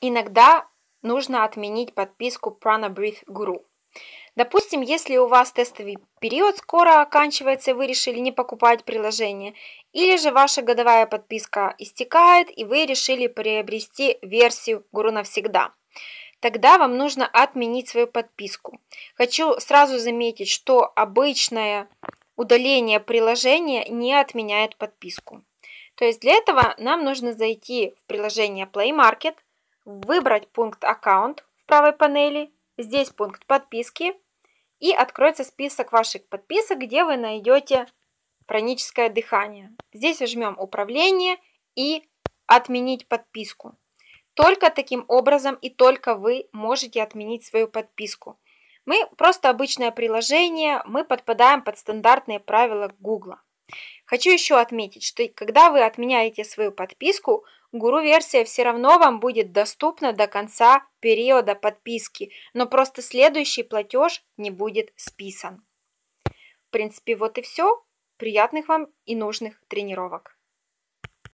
иногда нужно отменить подписку Prana Breathe Guru. Допустим, если у вас тестовый период скоро оканчивается, и вы решили не покупать приложение, или же ваша годовая подписка истекает, и вы решили приобрести версию Гуру навсегда. Тогда вам нужно отменить свою подписку. Хочу сразу заметить, что обычное удаление приложения не отменяет подписку. То есть для этого нам нужно зайти в приложение Play Market, выбрать пункт «Аккаунт» в правой панели, здесь пункт «Подписки», и откроется список ваших подписок, где вы найдете праническое дыхание. Здесь жмем «Управление» и «Отменить подписку». Только таким образом и только вы можете отменить свою подписку. Мы просто обычное приложение, мы подпадаем под стандартные правила Google. Хочу еще отметить, что когда вы отменяете свою подписку, Гуру-версия все равно вам будет доступна до конца периода подписки, но просто следующий платеж не будет списан. В принципе, вот и все. Приятных вам и нужных тренировок!